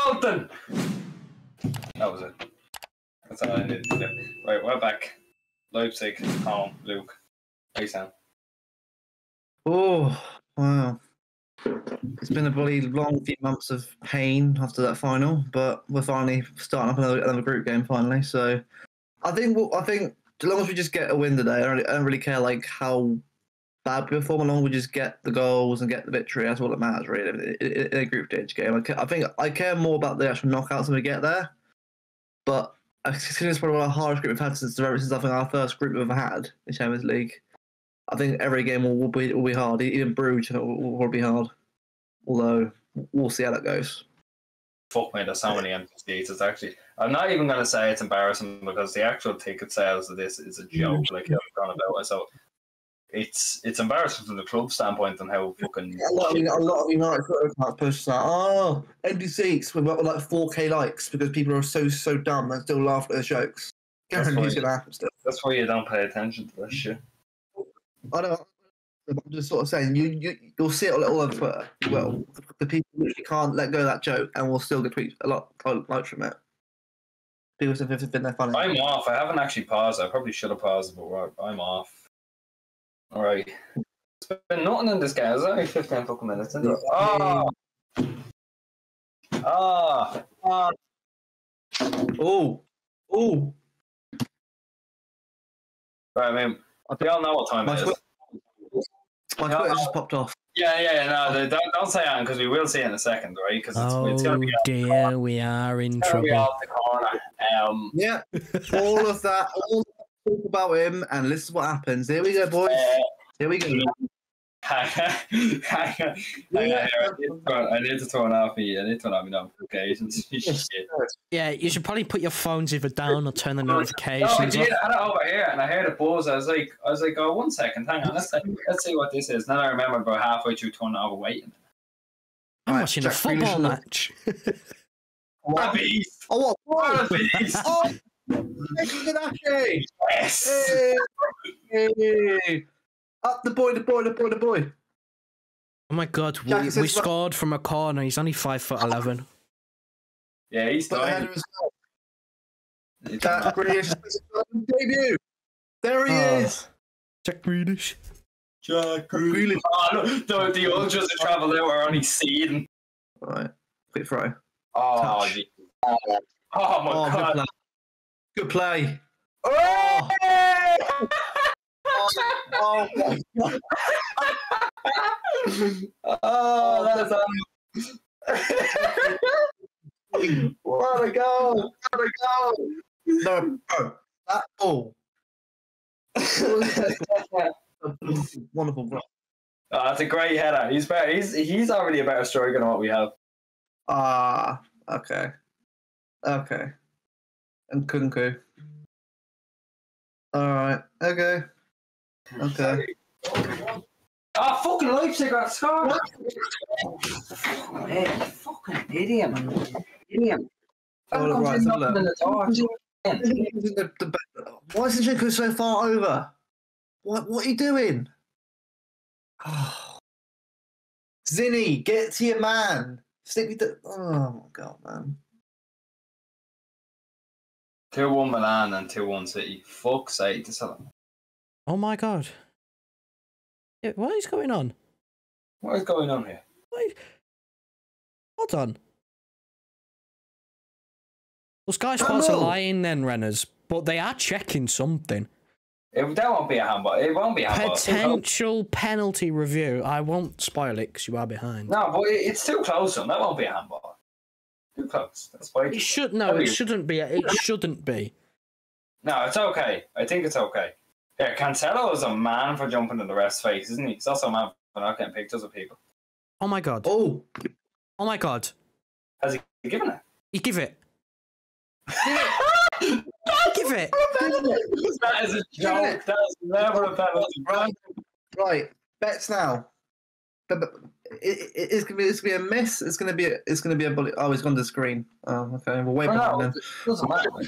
That was it. That's all I needed to. Right, we're back. Leipzig, home, Luke. You sound? Oh, wow. It's been a bloody long few months of pain after that final, but we're finally starting up another, another group game finally. So I think we'll, I think as long as we just get a win today, I don't, really, I don't really care like how bad we perform. As long as we just get the goals and get the victory, that's all that matters really in, in, in a group stage game. I, ca- I think I care more about the actual knockouts when we get there, but I consider it's probably one of the hardest group we've had since ever since I think our first group we've ever had in Champions League. I think every game will, will be will be hard. Even Bruges will, will, will be hard. Although we'll see how that goes. Fuck me, there's so many empty seats. It's actually. I'm not even going to say it's embarrassing because the actual ticket sales of this is a joke. Mm-hmm. Like I've gone about it. So it's it's embarrassing from the club standpoint and how fucking. A lot of a lot of United Twitter accounts post like, oh, empty seats with like 4k likes because people are so so dumb and still laugh at their jokes. That's Guarantee's why- gonna happen still. That's why you don't pay attention to this shit. I don't. I'm just sort of saying you you you'll see it all over Twitter. Well, the people literally can't let go of that joke and will still get a lot of likes from it. People it's been their funny. I'm off. I haven't actually paused. I probably should have paused, but I'm off. All right. It's been nothing in this game. It's only 15 fucking minutes. Isn't it? Ah! Ah! Ah! Oh, oh. Right, I mean, we all know what time My it is. Twitter- My Yeah. Twitter just popped off. Yeah, yeah, yeah. No, they- don't, don't say that because we will see it in a second, right? Because it's, it's going Oh to be, dear, we are in it's gonna be trouble. off the corner. Um, Yeah, all of that, all talk about him, and this is what happens. Here we go, boys. uh, Here we go. hang on, hang on, hang on here. I need, to turn, I need to turn off me. I need to turn off my notifications. Yeah, you should probably put your phones either down or turn the No, I notifications did. off. I had it over here, and I heard a buzz. I was like, I was like, oh, one second, hang on, let's let's see what this is. Then I remember about halfway through turning it over. Wait. I'm Right, watching a Jack Grealish football and- match. What a beast! Oh, what? What a beast! Oh, Yes. Hey, hey. Up the boy, the boy, the boy, the boy. Oh my god, we, says we scored from a corner. He's only five foot eleven. Yeah, he's Put the dying. header as well. Jack Grealish debut. There he Oh. is. Jack Grealish. Jack Grealish. Oh, look, the, the ultras that travel out are only seeing. Right, quick throw. Oh, Touch. oh my Oh, god. Play. Good play. Oh! Oh, my God. oh, that's what a goal! What a goal! No, bro, that ball. Wonderful, bro. Oh, that's a great header. He's better. He's he's already a better striker than what we have. Ah, okay. Okay. Nkunku. Alright, okay. Okay. Oh, fucking Leipzig got scored. Hey, fucking idiot, man. Idiot. Oh, Fucking right, so nothing the. The- Why is Zinchenko so far over? What what are you doing? Oh. Zinny, get to your man. Stick with the Oh my god, man. 2 1 Milan and 2 1 City. Fuck's sake. This is- Oh my god. Yeah, what is going on? What is going on here? What? Hold on. Well, Sky Sports are lying then, Renners, but they are checking something. It, that won't be a handball. It won't be a handball. Potential penalty review. I won't spoil it because you are behind. No, but it, it's too close, on. That won't be a handball. Too close. That's why. It should no, it shouldn't be. It shouldn't be. No, it's okay. I think it's okay. Yeah, Cancelo is a man for jumping in the ref's face, isn't he? He's also a man for not getting pictures of people. Oh my god. Oh, Oh my god. Has he given it? You give it. Don't give it. that is a joke. That is never a penalty, bro. right. Bets now. But, but it, it, it's gonna be it's gonna be a miss. It's gonna be a, it's gonna be a bullet. Oh, he's gone to the screen. Oh, okay. We'll wait Oh, behind no, then. doesn't matter. No,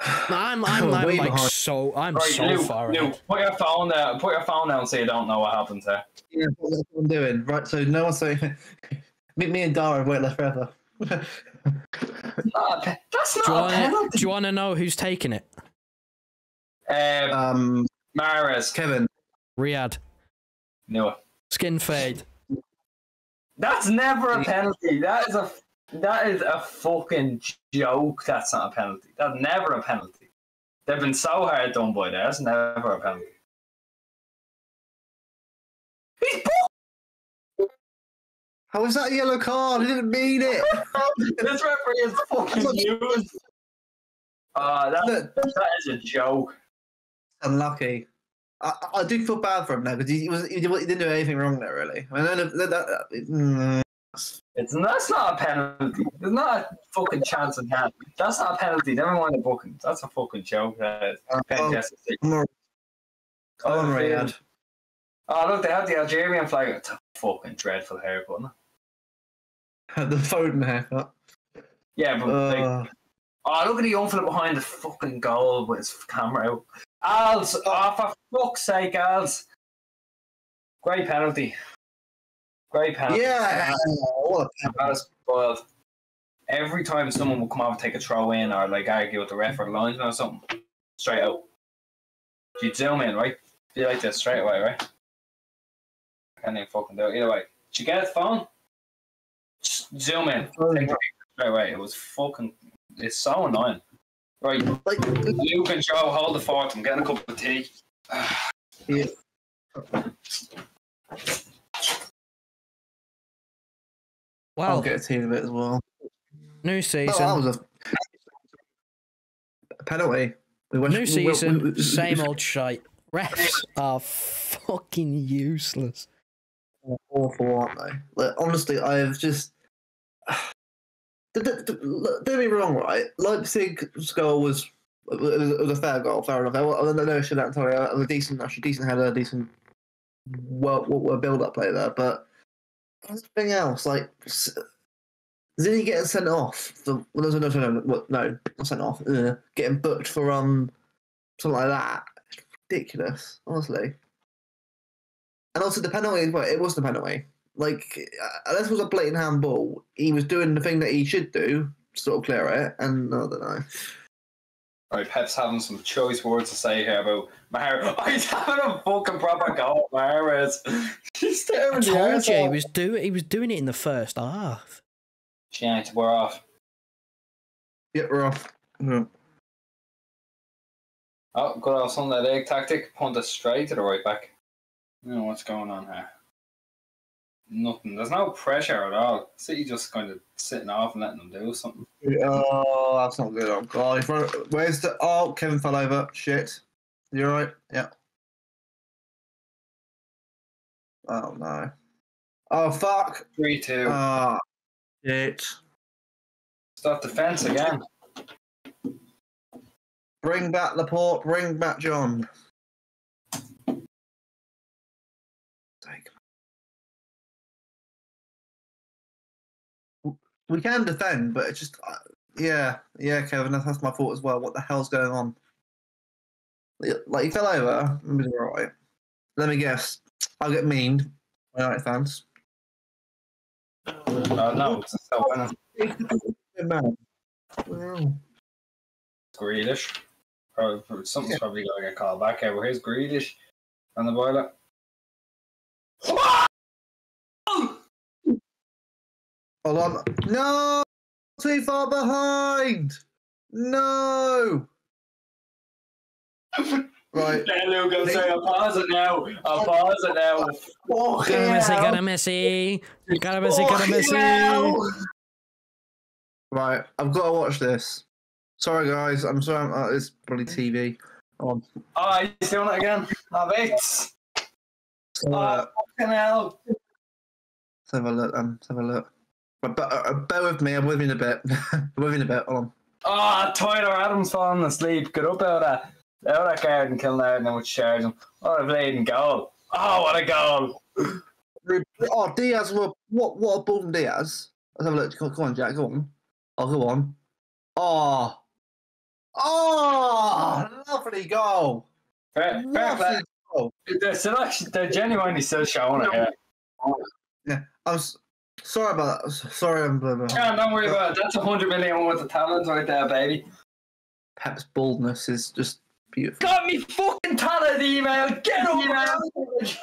I'm I'm, I'm like behind. so I'm Right, so Luke, far Luke, ahead. put your phone down. Put your phone down so you don't know what happened there. Yeah, that's what I'm doing. Right. So no one's saying. Meet me and Daragh have waited left forever. Not pe- that's Do you not a want to? penalty. Do you want to know who's taking it? Um, um, Mahrez. Kevin. Riyad. No, Skin fade. that's never a penalty. That is a that is a fucking joke. That's not a penalty. That's never a penalty. They've been so hard done by there. That's never a penalty. He's How was that a yellow card? I didn't mean it. this referee is fucking used. Uh, that, that is a joke. unlucky. I, I do feel bad for him now because he, he was he, didn't- do anything wrong there really. I mean, that, that, that, mm, It's that's not a penalty. There's not a fucking chance in hell. That's not a penalty. Never mind the booking. That's a fucking joke. That is. oh, Yes, it's- come on, come Riyad. Oh look, they have the Algerian flag. It's a fucking dreadful haircut. the Foden haircut. Yeah, but like, Uh, oh look at the young fella behind the fucking goal with his camera out. Als, oh for fuck's sake, Als. Great penalty. Great penalty. yeah. What a That was spoiled. Every time someone would come out and take a throw in or like argue with the ref or linesman or something, straight out. You zoom in, right? You like this straight away, right? I can't even fucking do it. Either way. Did you get his phone? Just zoom in. Take a picture straight away. It was fucking it's so annoying. Right, like, Luke and Joe, hold the fort. I'm getting a cup of tea. yeah. I'll Well, get a team of it as well. new Oh, season. that was a a penalty. We went, New we- we- season, we- we- same old shite. Refs are fucking useless. awful, aren't they? Like, honestly, I've just. Don't be wrong, right? Leipzig's goal was was, a fair goal, fair enough. I know shit out sorry, was a decent, actually decent header, decent, well, well build up play there. But everything else, like, Zinni getting sent off for well, no, no, no, no, not sent off, uh, getting booked for um something like that. It's ridiculous, honestly. And also the penalty, well, it was the penalty. Like, uh, unless it was a blatant handball, he was doing the thing that he should do, sort of clear it, and I don't know. Right, Pep's having some choice words to say here about Mahrez. Oh, he's having a fucking proper go at Mahrez. He's staring I told arse you he was doing. He was doing it in the first half. Shit, we're off. Yeah, we're off. Yeah. Oh, good old Sunday leg tactic. Punt it straight to the right back. You know what's going on here. Nothing. There's no pressure at all. City just kind of sitting off and letting them do something. Oh, that's not good. Oh god, where's the? Oh, Kevin fell over. Shit. You alright? Yeah. Oh no. Oh fuck. 3 2. Ah. shit. Stop defence again. Bring back Laporte. Bring back John. We can defend, but it's just, uh, yeah, yeah, Kevin, that's, that's my thought as well. What the hell's going on? Like, he fell over. Maybe he's all right. Let me guess. I'll get meaned. All right, fans. Uh, no, it's so. Good man. Wow. Grealish. Probably, something's probably going to get called back here. But here's Grealish on the boiler. Hold on. No! Too far behind! No! Right. Then Luke, I'm saying, I'll pause it now. I'll pause it now. Got a Messi, got a Messi, got a Messi, got a Messi. Right, I've got to watch this. Sorry, guys. I'm sorry. I'm, uh, it's bloody TV. On. Oh, he's doing it again. Oh, mates. So, Oh, uh, fucking hell. let's have a look. Um, let's have a look. But, but uh, bear with me. I'm with you in a bit. I'm with you in a bit. Hold on. Ah, oh, Tyler Adams falling asleep. Get up out of that. Out of that garden, killing out and then with him. What a bleeding goal. Oh, what a goal. Oh, Diaz. What? What? What a ball from Diaz. Let's have a look. Come, on, Jack. Go on. Oh, go on. Oh. Oh, lovely goal. Fair, fair play. Lovely goal. They're, still actually, they're genuinely still showing it here. I was Sorry about that. Sorry, I'm blah, blah. Yeah, don't worry about it. That's a hundred million worth of talent right there, baby. Pep's baldness is just beautiful. Got me fucking talent email. Get over it.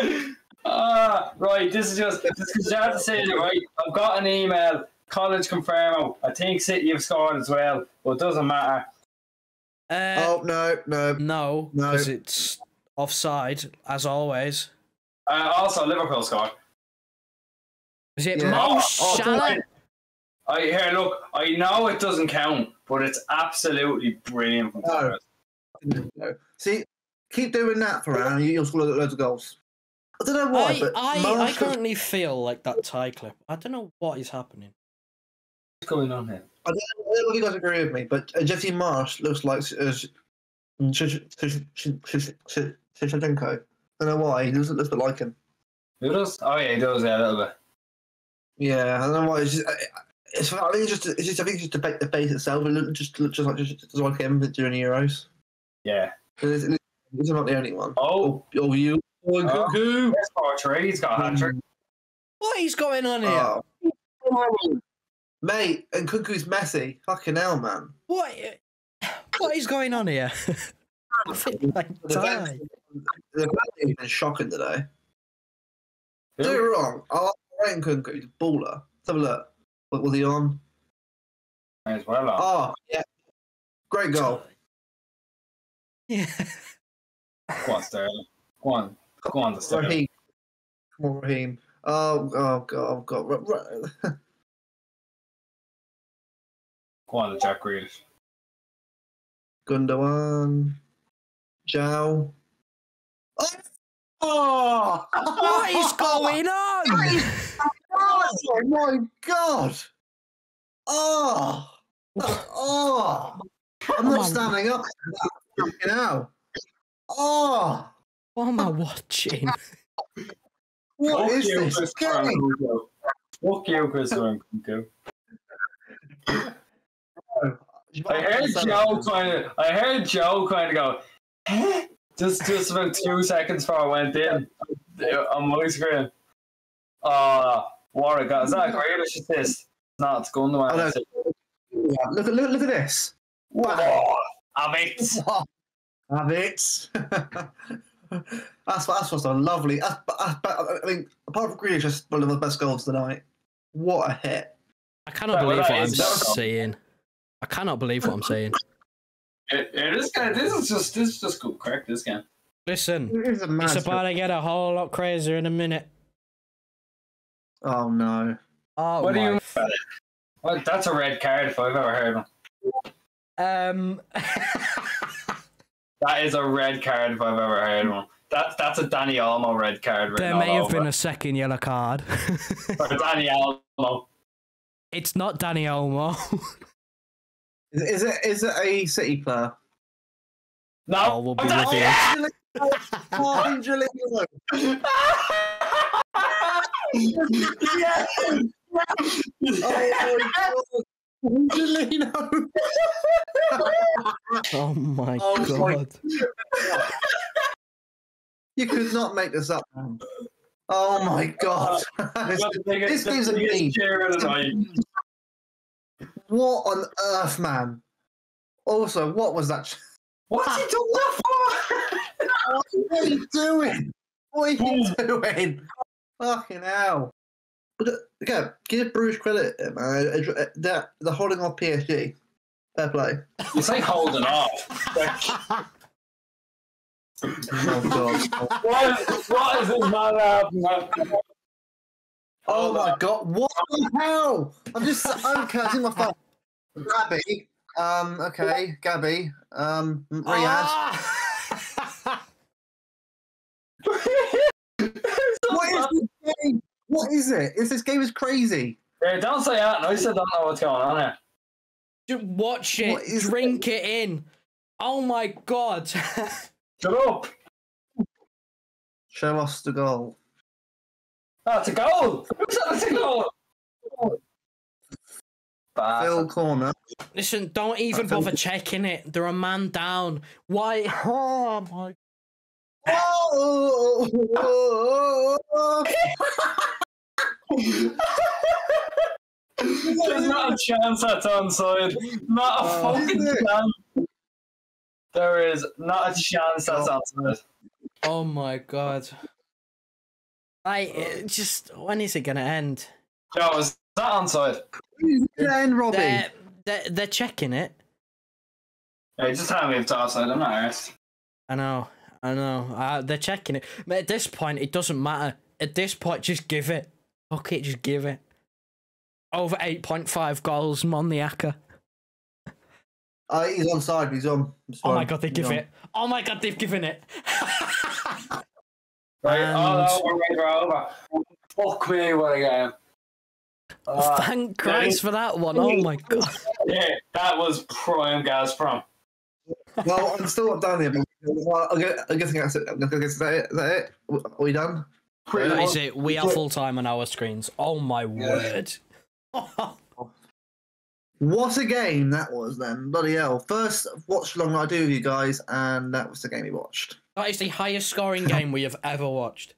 Ah, right. This is just this is just to say it right. I've got an email. College confirm. I think City have scored as well, but it doesn't matter. Uh, Oh no, no. no, No. because it's offside as always. Uh, also, Liverpool scored. Is it Yeah. Mo Oh, oh, I here look. I know it doesn't count, but it's absolutely brilliant from No. No. See, keep doing that for now, and you'll score loads of goals. I don't know why, I, but I, I currently feel like that tie clip. I don't know what is happening. What's going on here? I don't know if you guys agree with me, but uh, Jesse Marsch looks like uh, Sh- Sh- Sh- Sh- Sh- Sh- Shevchenko. I don't know why. He looks, looks a bit like him. Who does? Oh yeah, he does. Yeah, a little bit. Yeah, I don't know why. It's just, I- it's, I think it's just, it's just, I think it's just the, the base itself. It looks just, looks just like just, just like him during the Euros. Yeah. It's, it's, it's not the only one. Oh, oh, oh you, oh, Oh. cuckoo. yes, Portrait. He's got a hat trick. Hmm. What is going on here? Oh. Mate, and Cuckoo's messy. Fucking hell, man. What? What is going on here? I feel like The die. value- the value is shocking today. Who? Do it wrong. I like Cuckoo. He's a baller. Let's have a look. What was he on? As well. On. Oh, yeah. Great goal. Yeah. Go on, Sterling. Go on. Go on, Sterling. Raheem. Come on, Raheem. Oh, oh, God. Oh, God. Ra- ra- Go on, the Jack Grealish. Gundogan. Zhao. Oh! oh! What is going on? Oh my god! Ah. Ah. Oh! Oh! I'm not standing up. Fucking hell. Oh! What am I watching? What Fuck is this Christopher game? Nkunku. Fuck you, Christopher Nkunku. I heard Joe kind of. I heard Joe kind of go. Just, just about two seconds before I went in uh, on my screen. Uh, what a guy! Is that a mm. great assist? No, it's Gundogan. Oh, no. Look at look, look at this. Wow! I mean, Have it. that's that's what's a lovely. That's, that's, I mean, apart from Grealish, that's one of the best goals tonight. What a hit! I cannot Well, believe that what I'm is- that was- saying. I cannot believe what I'm saying. it, it is kind of, this is just this is just good crack. This game. Listen, It is a it's about to get a whole lot crazier in a minute. Oh no! Oh What do you? f- Well, that's a red card if I've ever heard one. Um. That is a red card if I've ever heard one. That's that's a Dani Olmo red card. there may all have been a second yellow card. it. Or Dani Olmo. it's not Dani Olmo. Is, is it is it a City player? No, Oh, we'll be Danny revealed. Oh, Oh my god! Oh my my god. You could not make this up, man. Oh my god! That's this game's the a biggest meme. cheer of the night. What on earth, man? Also, what was that? What's he doing that for? What are you doing? What are you doing? Fucking hell! But uh, again, give Bruges credit, uh, man. Uh, They're, they're holding off PSG. Fair play. It's like holding off. Like, Oh god! what, is, what is this man happening? Oh my god! What the hell? I'm just okay. I see my phone. Gabby. Um. Okay. Gabby. Um. Riyad. Ah! What is this game? What is it? Is this game is crazy? Yeah, don't say that. I said don't know what's going on here. Just watch it, What is drink it in. Oh my god. Shut up. Show us the goal. That's a goal. Who said it's a goal? Bastard. Phil corner. Listen, don't even bother checking it. They're a man down. Why? Oh my. Oh! Oh, There's not a chance that's onside. Not a Oh, fucking chance. There is not a chance that's oh. onside. Oh my god. I just when is it gonna end? Joe, is that onside? then Robbie. They're, they're, they're checking it. Hey, just tell me if it's offside. I'm not arsed. I know, I know. Uh, they're checking it. But at this point, it doesn't matter. At this point, just give it. Fuck it, just give it. Over 8.5 goals, Moniaka. Uh, he's on side. He's on. It's Oh my god, they He's give on. it. Oh my god, they've given it. Right, And- all over, right, over. Fuck me, what a game. Ah, Thank Christ for that one. Oh my god. yeah, that was prime Gazprom. Well, I'm still not done here. But, well, I'm, guess- I'm guessing that's it. I'm guessing is that it? Is that it? Are we done? Pretty That is it. We are full time on our screens. Oh my word. What a game that was then. Bloody hell. First watch along I do with you guys, and that was the game we watched. that is the highest scoring game we have ever watched.